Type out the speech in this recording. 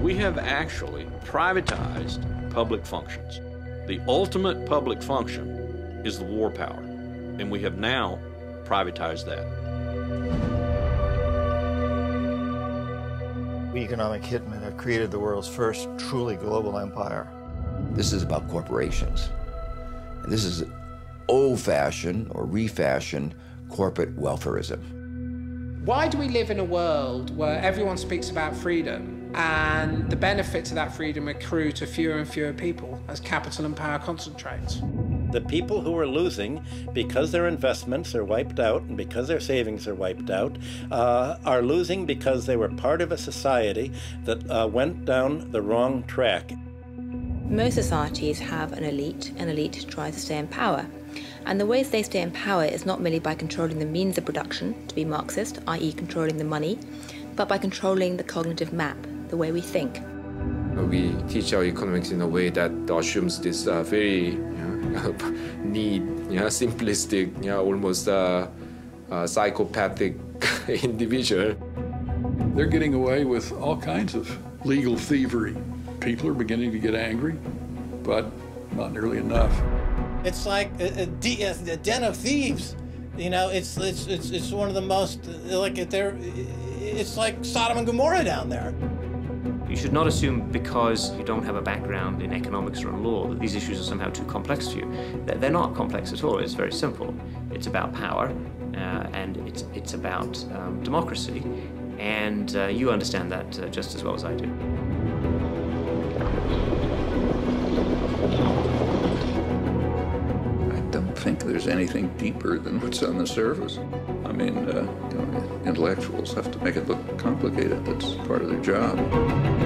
We have actually privatized public functions. The ultimate public function is the war power, and we have now privatized that. We economic hitmen have created the world's first truly global empire. This is about corporations. And this is old-fashioned or refashioned corporate welfareism. Why do we live in a world where everyone speaks about freedom and the benefits of that freedom accrue to fewer and fewer people as capital and power concentrates? The people who are losing because their investments are wiped out and because their savings are wiped out uh, are losing because they were part of a society that uh, went down the wrong track. Most societies have an elite. An elite tries to stay in power. And the ways they stay in power is not merely by controlling the means of production, to be Marxist, i.e., controlling the money, but by controlling the cognitive map, the way we think. We teach our economics in a way that assumes this uh, very you know, neat, you know, simplistic, you know, almost uh, uh, psychopathic individual. They're getting away with all kinds of legal thievery. People are beginning to get angry, but not nearly enough. It's like a, a, a den of thieves. You know, it's, it's, it's, it's one of the most, like, they're, it's like Sodom and Gomorrah down there. You should not assume because you don't have a background in economics or in law that these issues are somehow too complex for you. They're not complex at all. It's very simple. It's about power, uh, and it's, it's about um, democracy. And uh, you understand that uh, just as well as I do. Think there's anything deeper than what's on the surface. I mean, uh, you know, intellectuals have to make it look complicated. That's part of their job.